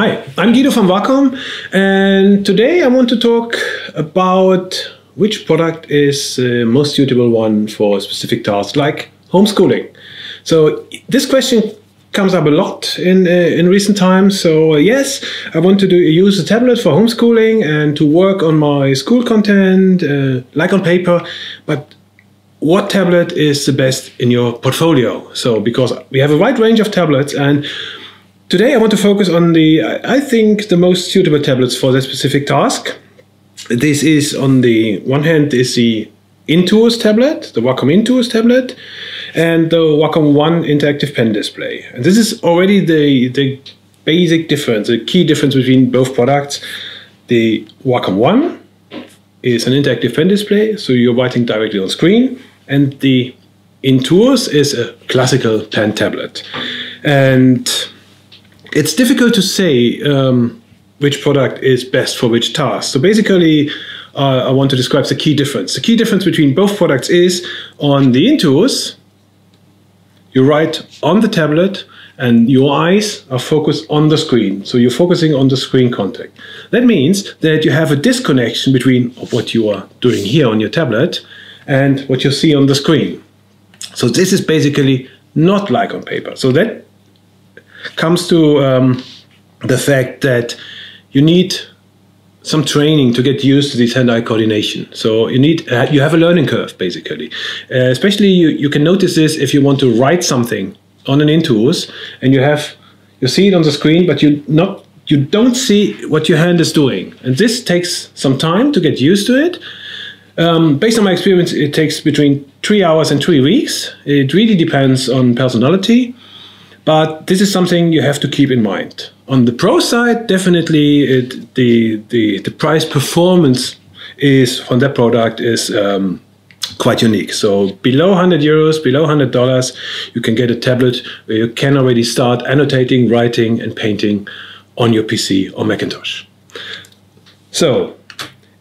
Hi, I'm Guido from Wacom, and today I want to talk about which product is the most suitable one for specific tasks like homeschooling. So this question comes up a lot in uh, in recent times. So uh, yes, I want to do use a tablet for homeschooling and to work on my school content, uh, like on paper, but what tablet is the best in your portfolio? So because we have a wide range of tablets and Today I want to focus on the, I think, the most suitable tablets for that specific task. This is on the one hand is the Intuos tablet, the Wacom Intuos tablet, and the Wacom One interactive pen display. And this is already the, the basic difference, the key difference between both products. The Wacom One is an interactive pen display, so you're writing directly on screen, and the Intuos is a classical pen tablet. And it's difficult to say um, which product is best for which task. So basically, uh, I want to describe the key difference. The key difference between both products is on the Intuos, you write on the tablet and your eyes are focused on the screen. So you're focusing on the screen contact. That means that you have a disconnection between what you are doing here on your tablet and what you see on the screen. So this is basically not like on paper. So that comes to um, the fact that you need some training to get used to this hand-eye coordination. So you need uh, you have a learning curve basically. Uh, especially you, you can notice this if you want to write something on an Intuos and you have you see it on the screen, but you not you don't see what your hand is doing, and this takes some time to get used to it. Um, based on my experience, it takes between three hours and three weeks. It really depends on personality. But this is something you have to keep in mind. On the pro side, definitely it, the, the, the price performance is on that product is um, quite unique. So below 100 euros, below 100 dollars, you can get a tablet where you can already start annotating, writing, and painting on your PC or Macintosh. So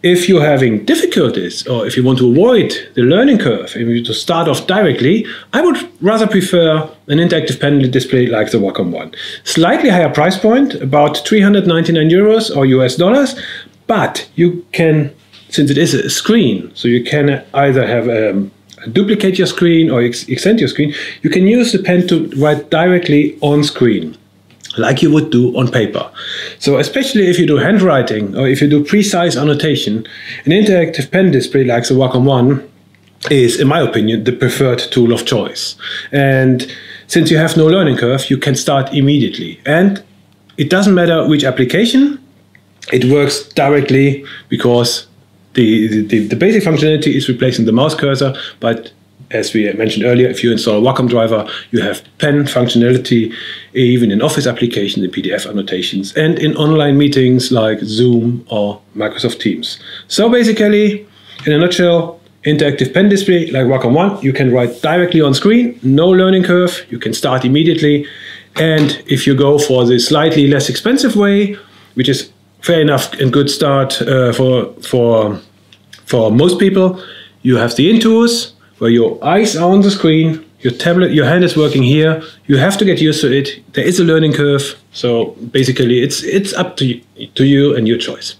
if you're having difficulties or if you want to avoid the learning curve, if you to start off directly, I would rather prefer an interactive panel display like the Wacom One. Slightly higher price point, about 399 euros or US dollars, but you can, since it is a screen, so you can either have um, duplicate your screen or ex extend your screen, you can use the pen to write directly on screen like you would do on paper. So especially if you do handwriting or if you do precise annotation, an interactive pen display like the Wacom One is, in my opinion, the preferred tool of choice. And since you have no learning curve, you can start immediately. And it doesn't matter which application, it works directly because the, the, the basic functionality is replacing the mouse cursor, but as we mentioned earlier, if you install a Wacom driver, you have pen functionality, even in Office applications, in PDF annotations, and in online meetings like Zoom or Microsoft Teams. So basically, in a nutshell, interactive pen display like Wacom One, you can write directly on screen, no learning curve, you can start immediately. And if you go for the slightly less expensive way, which is fair enough and good start uh, for, for, for most people, you have the Intuos, where your eyes are on the screen, your tablet, your hand is working here. You have to get used to it. There is a learning curve. So basically, it's it's up to you, to you and your choice.